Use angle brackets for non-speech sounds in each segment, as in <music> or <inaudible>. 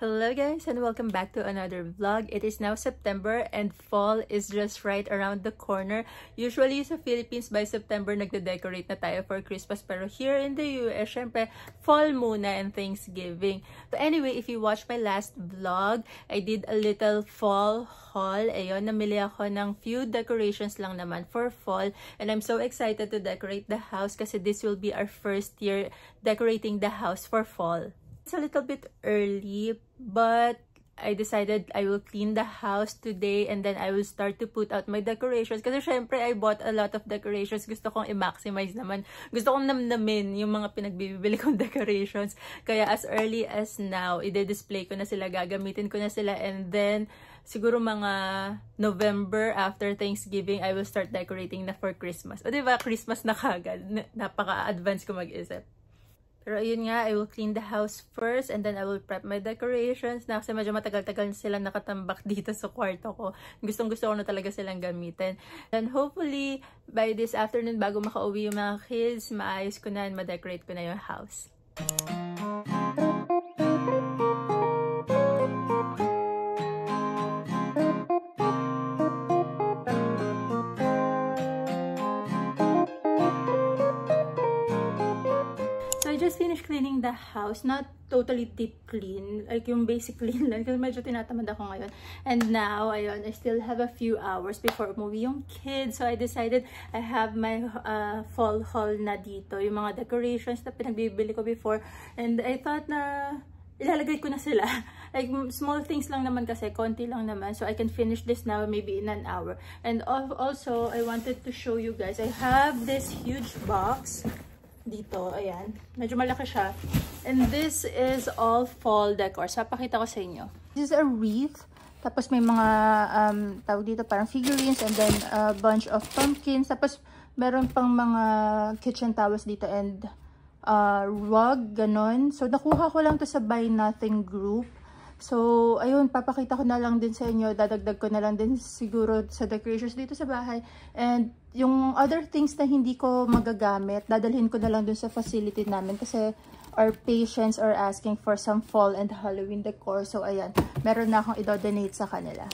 Hello guys and welcome back to another vlog. It is now September and fall is just right around the corner. Usually sa Philippines by September nagde-decorate na tayo for Christmas pero here in the US, syempre fall muna and Thanksgiving. But anyway, if you watched my last vlog, I did a little fall haul. Ayun, namili ako ng few decorations lang naman for fall and I'm so excited to decorate the house kasi this will be our first year decorating the house for fall. It's a little bit early, but I decided I will clean the house today and then I will start to put out my decorations. Kasi syempre, I bought a lot of decorations. Gusto kong i-maximize naman. Gusto kong namnamin yung mga pinagbibili kong <laughs> decorations. Kaya as early as now, i-display ko na sila, gagamitin ko na sila, and then siguro mga November after Thanksgiving, I will start decorating na for Christmas. O diba, Christmas na kagad. Napaka-advance ko mag-isip. Pero ayun nga, I will clean the house first and then I will prep my decorations na kasi medyo matagal-tagal sila nakatambak <laughs> dito sa kwarto ko. Gustong gusto ko na talaga silang gamitin. And hopefully, by this afternoon, bago makauwi yung mga kids, maayos ko na and ma-decorate ko na yung house. just the house. Not totally deep clean. Like yung basic <laughs> clean lang. Kasi medyo tinatamad ako ngayon. And now, ayun, I still have a few hours before umuwi yung kids. So I decided I have my uh, fall haul na dito. Yung mga decorations na pinagbibili ko before. And I thought na ilalagay ko na sila. <laughs> Like, small things lang naman kasi, konti lang naman. So, I can finish this now, maybe in an hour. And also, I wanted to show you guys, I have this huge box dito. Ayan. Medyo malaki siya. And this is all fall decor. So, pakita ko sa inyo. This is a wreath. Tapos may mga, um, tawag dito, parang figurines and then a bunch of pumpkins. Tapos, meron pang mga kitchen towels dito and uh, rug, ganon. So, nakuha ko lang to sa Buy Nothing group. So, ayun, papakita ko na lang din sa inyo. Dadagdag ko na lang din siguro sa decorations dito sa bahay. And yung other things na hindi ko magagamit, dadalhin ko na lang dun sa facility namin kasi our patients are asking for some fall and Halloween decor. So, ayan, meron na akong i-donate sa kanila.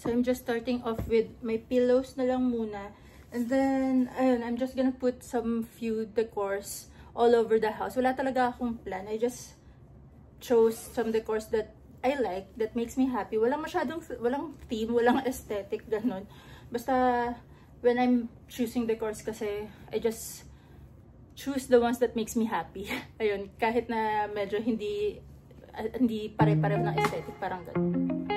So, I'm just starting off with my pillows na lang muna. And then, ayun, I'm just gonna put some few decors all over the house. Wala talaga akong plan. I just chose some decors that I like, that makes me happy. Walang masyadong, walang theme, walang <laughs> aesthetic, ganun. Basta, when I'm choosing decors kasi, I just choose the ones that makes me happy. <laughs> Ayun, kahit na medyo hindi, uh, hindi pare-pareho ng aesthetic, parang ganun.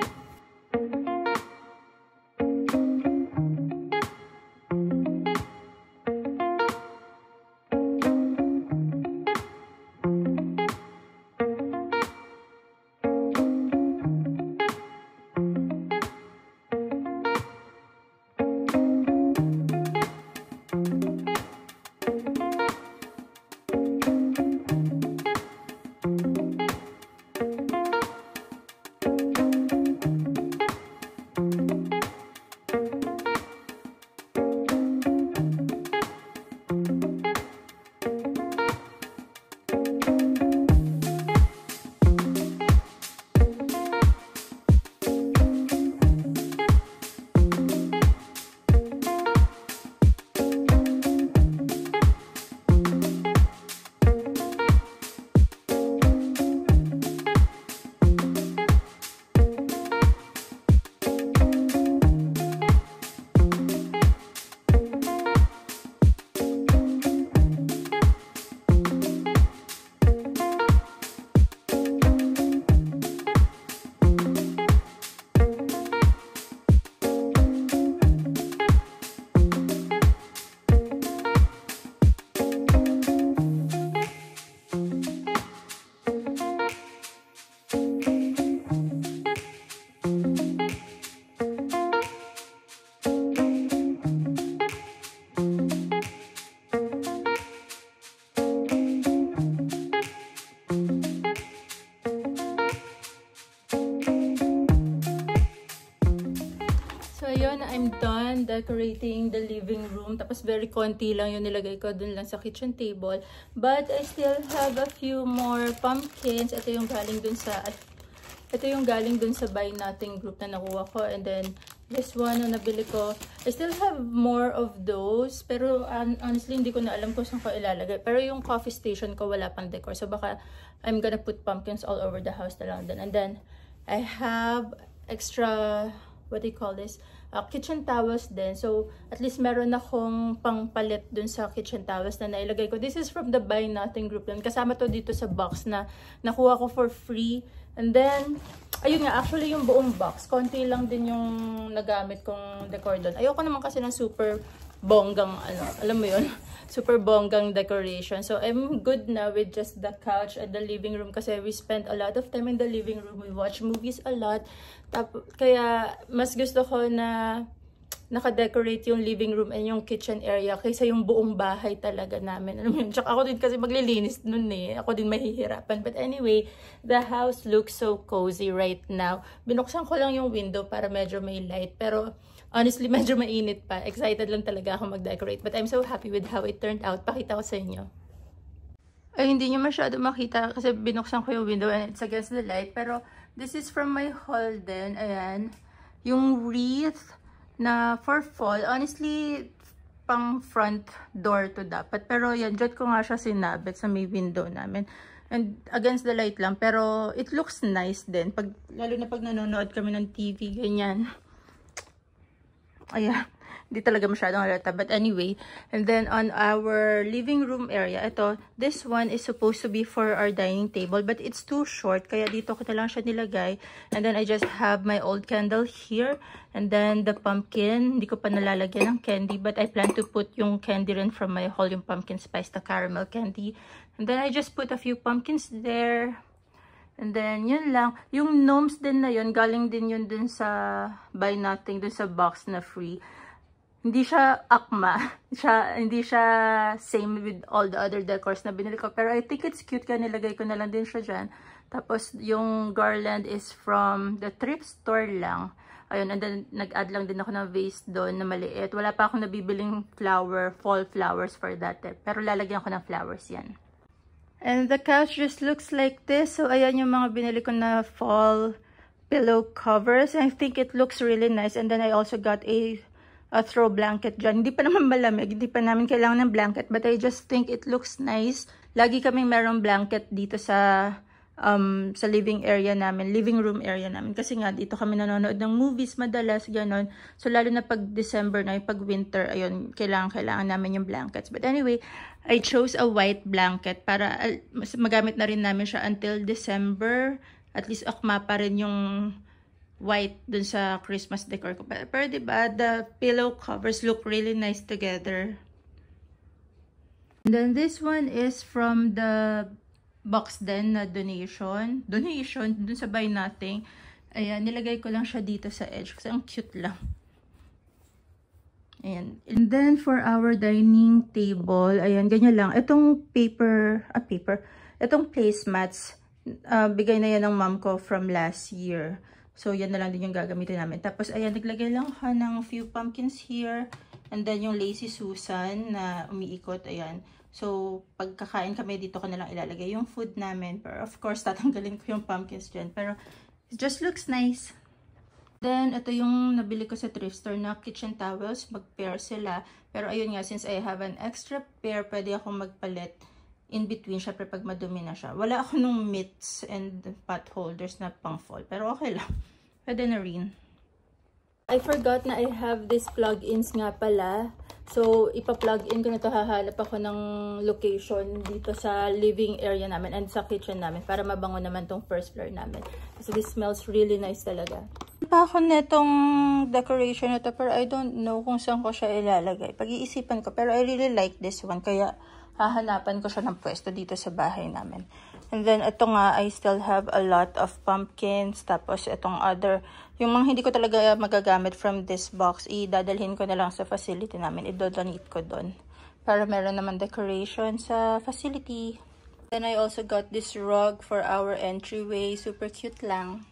Ngayon, I'm done decorating the living room. Tapos very konti lang yung nilagay ko dun lang sa kitchen table. But I still have a few more pumpkins. Ito yung galing dun sa ito yung galing dun sa buy nothing group na nakuha ko. And then, this one na nabili ko. I still have more of those. Pero honestly, hindi ko na alam kung saan ko ilalagay. Pero yung coffee station ko, wala pang decor. So, baka I'm gonna put pumpkins all over the house na lang din. And then, I have extra what do you call this? Uh, kitchen towels din. So, at least meron akong pangpalit dun sa kitchen towels na nailagay ko. This is from the Buy Nothing group din. Kasama to dito sa box na nakuha ko for free. And then, ayun nga, actually yung buong box, konti lang din yung nagamit kong decor doon. Ayoko naman kasi ng super bonggang, ano, alam mo yun, <laughs> super bonggang decoration. So, I'm good now with just the couch and the living room kasi we spent a lot of time in the living room. We watch movies a lot. Tap kaya, mas gusto ko na naka-decorate yung living room and yung kitchen area kaysa yung buong bahay talaga namin. Alam mo yun? Tsaka ako din kasi maglilinis nun eh. Ako din mahihirapan. But anyway, the house looks so cozy right now. Binuksan ko lang yung window para medyo may light. Pero honestly, <laughs> medyo mainit pa. Excited lang talaga ako mag-decorate. But I'm so happy with how it turned out. Pakita ko sa inyo. Ay, hindi nyo masyado makita kasi binuksan ko yung window and it's against the light. Pero this is from my haul din. Ayan. Yung wreath na for fall, honestly, pang front door to dapat. Pero yan, dyan ko nga siya sinabit sa may window namin. And against the light lang. Pero it looks nice din. Pag, lalo na pag nanonood kami ng TV, ganyan. Ayan hindi talaga masyadong halata. But anyway, and then on our living room area, ito, this one is supposed to be for our dining table, but it's too short, kaya dito ko na lang siya nilagay. And then I just have my old candle here, and then the pumpkin, hindi ko pa nalalagyan ng candy, but I plan to put yung candy rin from my haul, yung pumpkin spice, the caramel candy. And then I just put a few pumpkins there. And then, yun lang. Yung gnomes din na yun, galing din yun dun sa buy nothing, dun sa box na free hindi siya akma. <laughs> Siya, hindi siya same with all the other decors na binili ko. Pero I think it's cute kaya nilagay ko na lang din siya dyan. Tapos yung garland is from the thrift store lang. Ayun, and then nag-add lang din ako ng vase doon na maliit. Wala pa akong nabibiling flower, fall flowers for that. Eh. Pero lalagyan ko ng flowers yan. And the couch just looks like this. So ayan yung mga binili ko na fall pillow covers. I think it looks really nice. And then I also got a uh, throw blanket dyan. Hindi pa naman malamig, hindi pa namin kailangan ng blanket, but I just think it looks nice. Lagi kaming merong blanket dito sa um, sa living area namin, living room area namin. Kasi nga, dito kami nanonood ng movies madalas, ganon. So, lalo na pag December na, pag winter, ayun, kailangan, kailangan namin yung blankets. But anyway, I chose a white blanket para uh, magamit na rin namin siya until December. At least akma pa rin yung white dun sa Christmas decor ko. Pero, diba, the pillow covers look really nice together. And then this one is from the box din na donation. Donation, dun sa buy nothing. Ayan, nilagay ko lang siya dito sa edge kasi ang cute lang. Ayan. And then for our dining table, ayan, ganyan lang. Itong paper, ah, paper, itong placemats, uh, bigay na yan ng mom ko from last year. So, yan na lang din yung gagamitin namin. Tapos, ayan, naglagay lang ha ng few pumpkins here. And then, yung Lazy Susan na umiikot, ayan. So, pagkakain kami, dito ko na lang ilalagay yung food namin. Pero, of course, tatanggalin ko yung pumpkins dyan. Pero, it just looks nice. Then, ito yung nabili ko sa thrift store na kitchen towels. Mag-pair sila. Pero, ayun nga, since I have an extra pair, pwede akong magpalit in between, syempre pag madumi na siya. Wala ako nung mitts and pot holders na pang fall. Pero okay lang. Pwede na rin. I forgot na I have these plug-ins nga pala. So, ipa-plug in ko na to. Hahalap ako ng location dito sa living area namin and sa kitchen namin para mabango naman tong first floor namin. So, this smells really nice talaga. Pa ako netong decoration na to pero I don't know kung saan ko siya ilalagay. Pag-iisipan ko pero I really like this one kaya hahanapan ko siya ng pwesto dito sa bahay namin. And then, ito nga, I still have a lot of pumpkins. Tapos, itong other, yung mga hindi ko talaga magagamit from this box, idadalhin ko na lang sa facility namin. Idodonate ko doon. Para meron naman decoration sa facility. Then, I also got this rug for our entryway. Super cute lang.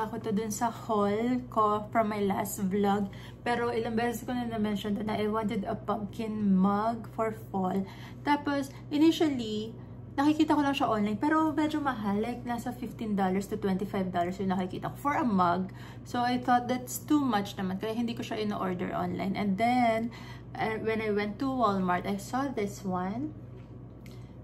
Napakita ko to dun sa haul ko from my last vlog. Pero ilang beses ko na na-mention na I wanted a pumpkin mug for fall. Tapos, initially, nakikita ko lang siya online, pero medyo mahal. Like, nasa $15 to $25 yung nakikita ko for a mug. So, I thought that's too much naman. Kaya hindi ko siya in-order online. And then, uh, when I went to Walmart, I saw this one.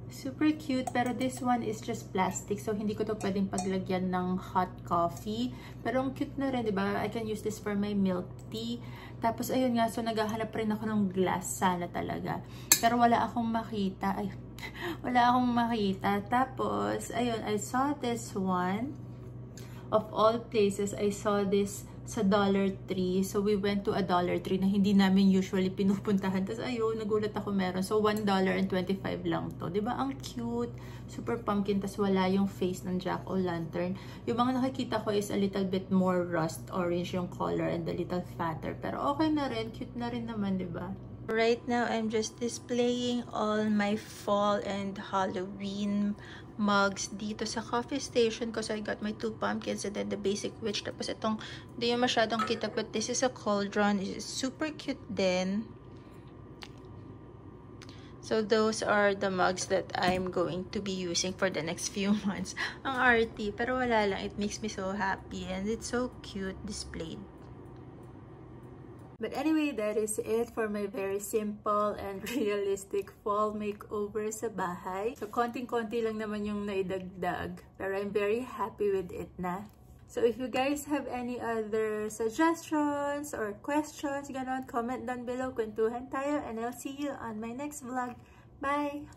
Super cute, pero this one is just plastic. So, hindi ko to pwedeng paglagyan ng hot coffee. Pero ang cute na rin, di ba? I can use this for my milk tea. Tapos, ayun nga, so naghahanap rin ako ng glass sana talaga. Pero wala akong makita. Ay, <laughs> wala akong makita. Tapos, ayun, I saw this one. Of all places, I saw this sa Dollar Tree. So, we went to a Dollar Tree na hindi namin usually pinupuntahan. Tapos, ayun, nagulat ako meron. So, $1.25 lang to. ba diba? Ang cute. Super pumpkin. Tapos, wala yung face ng Jack-O-Lantern. Yung mga nakikita ko is a little bit more rust orange yung color and a little fatter. Pero, okay na rin. Cute na rin naman, ba diba? Right now, I'm just displaying all my fall and Halloween mugs dito sa coffee station because I got my two pumpkins and then the basic witch. Tapos itong, hindi yung masyadong kita but this is a cauldron. It's super cute din. So those are the mugs that I'm going to be using for the next few months. <laughs> Ang arty, pero wala lang. It makes me so happy and it's so cute displayed. But anyway, that is it for my very simple and <laughs> realistic fall makeover sa bahay. So, konting-konti lang naman yung naidagdag. Pero I'm very happy with it na. So, if you guys have any other suggestions or questions, ganon, comment down below. Kwentuhan tayo and I'll see you on my next vlog. Bye!